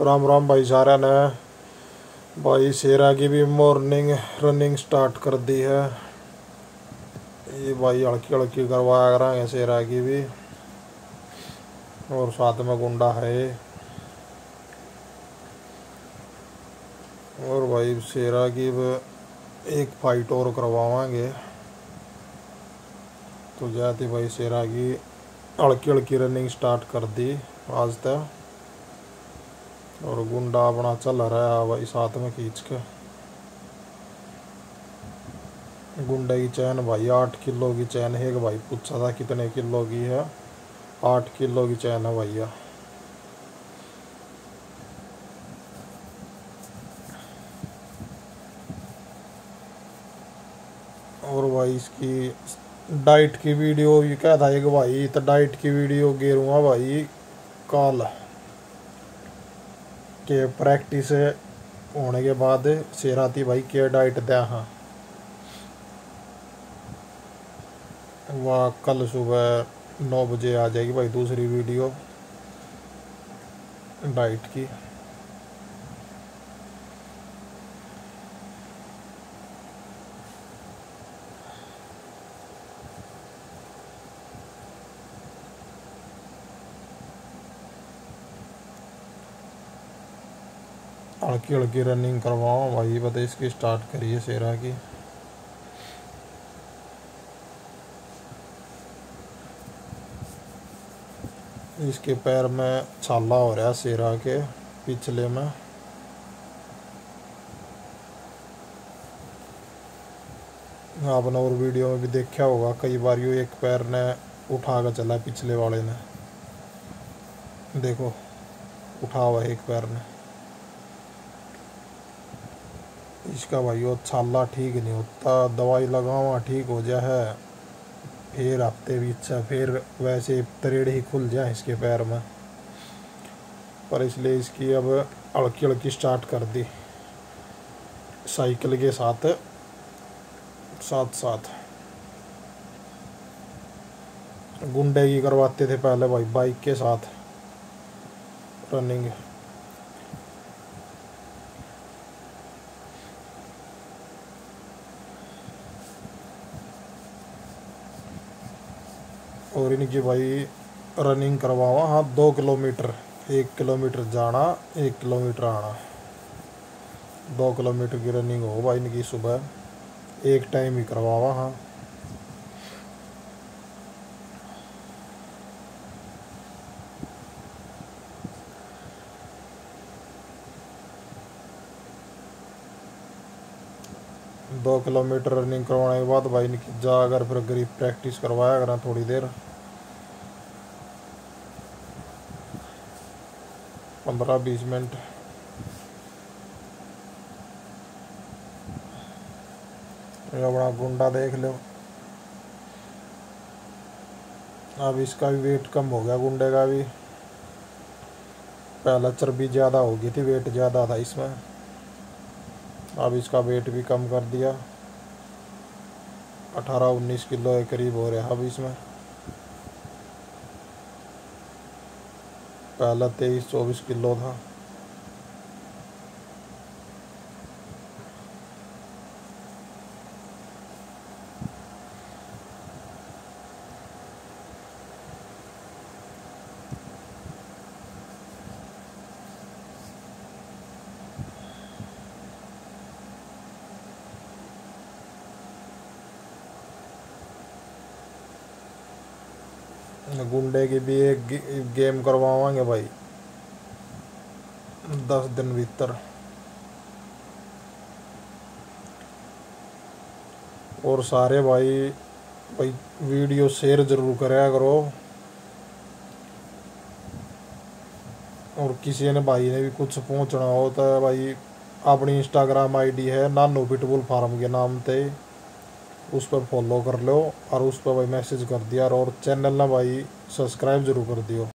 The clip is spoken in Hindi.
राम राम भाई सारा ने। भाई शेरा की भी मॉर्निंग रनिंग स्टार्ट कर दी है। ये भाई हल्की हल्की करवाया करेंगे शेरा की भी। और साथ में गुंडा है और भाई शेरा की एक फाइट और करवाएँगे तो जाती भाई शेरा की हल्की हल्की रनिंग स्टार्ट कर दी आज तक। और गुंडा अपना चल रहा है भाई साथ में खींच के। गुंडे की चैन भाई, आठ किलो की चैन है भाई, पूछा था कितने किलो की है। आठ किलो की चैन है भैया। और भाई इसकी डाइट की वीडियो भी क्या था एक भाई तो डाइट की वीडियो गेरूँगा भाई, कल। के प्रैक्टिस होने के बाद शेराती भाई के डाइट दे हाँ वह कल सुबह नौ बजे आ जाएगी भाई दूसरी वीडियो डाइट की हल्की हल्की रनिंग करवाओ, भाई बता इसकी स्टार्ट करिए शेरा की। इसके पैर में छाला हो रहा है शेरा के, पिछले में। आपने और वीडियो में भी देखा होगा, कई बार यू एक पैर ने उठा कर चला पिछले वाले ने। देखो उठा हुआ एक पैर ने। इसका भाई वो छाला ठीक नहीं होता, दवाई लगावा ठीक हो जाए फिर हफ़्ते भी अच्छा फिर वैसे तरेड़ ही खुल जाए इसके पैर में। पर इसलिए इसकी अब हल्की हल्की स्टार्ट कर दी। साइकिल के साथ साथ साथ। गुंडे की करवाते थे पहले भाई, बाइक के साथ। रनिंग। और इनकी भाई रनिंग करवावा। हाँ दो किलोमीटर, एक किलोमीटर जाना, एक किलोमीटर आना। दो किलोमीटर की रनिंग हो भाई इनकी सुबह। एक टाइम ही करवावा हाँ। दो किलोमीटर रनिंग करवाने के बाद भाई इनकी जा अगर फिर गरीब प्रैक्टिस करवाया करा थोड़ी देर। पंद्रह बीस मिनट। अपना गुंडा देख लो। अब इसका भी वेट कम हो गया गुंडे का भी। पहला चर्बी ज़्यादा हो गई थी वेट ज़्यादा था इसमें। अब इसका वेट भी कम कर दिया। अठारह उन्नीस किलो के करीब हो रहा अब इसमें। पहला तेईस चौबीस किलो था। गुंडे की भी एक गेम करवाएँगे भाई। दस दिन भीतर। और सारे भाई भाई वीडियो शेयर ज़रूर कराया करो और किसी ने भाई ने भी कुछ पहुँचना हो तो भाई, अपनी इंस्टाग्राम आईडी है नानू पिटबुल फार्म के नाम से उस पर फॉलो कर लो और उस पर भाई मैसेज कर दिया और चैनल ना भाई सब्सक्राइब ज़रूर कर दियो।